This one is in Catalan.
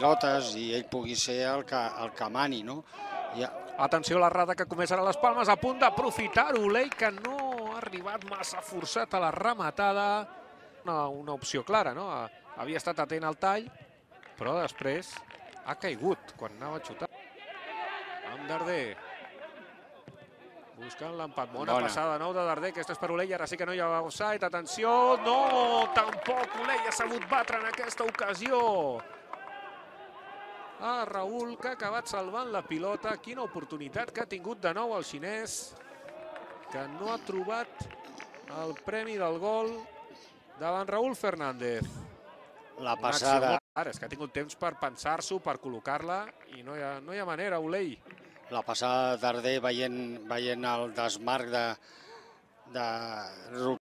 pilotes i ell pugui ser el que, el que mani, no? I, Atenció a l'errada que començarà les Palmes, a punt d'aprofitar-ho. Lei que no ha arribat massa forçat a la rematada. Una, una opció clara, no? Havia estat atent al tall, però després ha caigut quan anava a xutar. Amb Darder. Buscant l'empat. Bona, Bona. passada nou de Darder. Aquesta és per Olei. Ara sí que no hi ha offside. Atenció. No, tampoc Olei ha sabut batre en aquesta ocasió. Ah, Raül, que ha acabat salvant la pilota. Quina oportunitat que ha tingut de nou el xinès, que no ha trobat el premi del gol davant Raül Fernández. la passada, és que ha tingut temps per pensar-s'ho, per col·locar-la, i no hi ha, no hi ha manera, Olei. la passada de Darder veient, veient el desmarc de, de